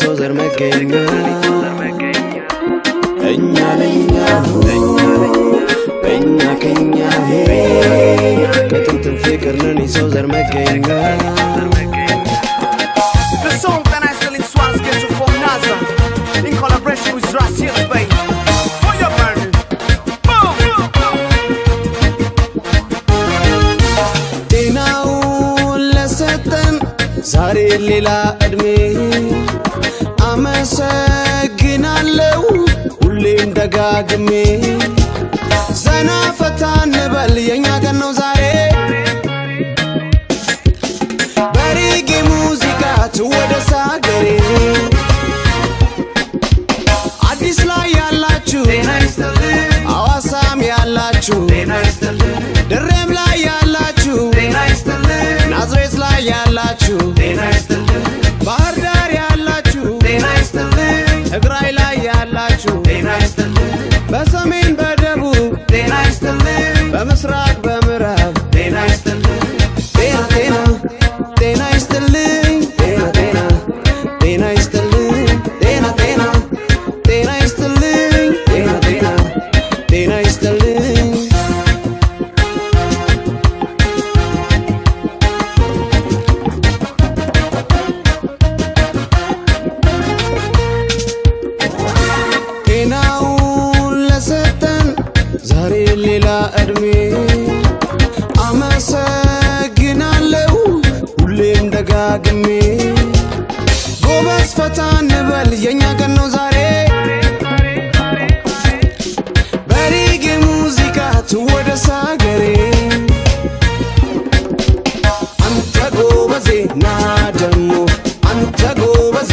so zerme kenga Penya penya penya penya kenya he Katun tun fikar nani so zerme kenga Sorry, Lila, admit አመሰግናለው ሁሌም ደጋግሜ ዘና ፈታ ንበል የኛ ቀን ነው ዛሬ። በሬጌ ሙዚቃ ትወደስ ሀገሬ። አዲስ ላይ ያላችሁ ሐዋሳም ያላችሁ ድሬም ላይ ያላችሁ ናዝሬት ላይ ያላችሁ ጤና ይስጥልኝ። በምስራቅ በ ደጋግሜ ጎበዝ ፈታ እንበል የእኛ ቀን ነው ዛሬ። በሪጌ ሙዚቃ ትወደስ ሀገሬ። አንተ ጎበዜ ና ደሞ አንተ ጎበዜ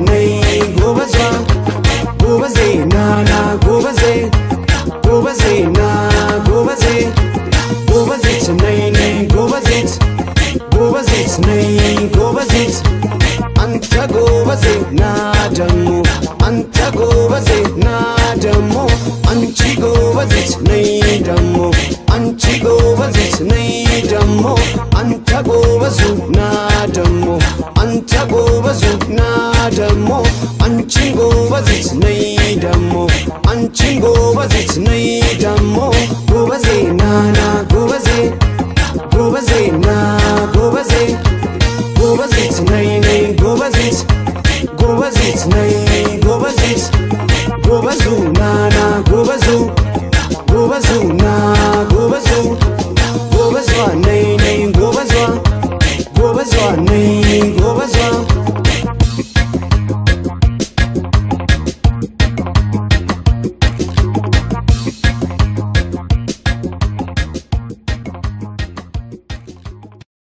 नहीं gobaze chinoitamo gobaze nana. Gobaze gobaze na. Gobaze gobaze chinainai gobaze gobaze chinai gobaze gobazu nana. Gobazu gobazu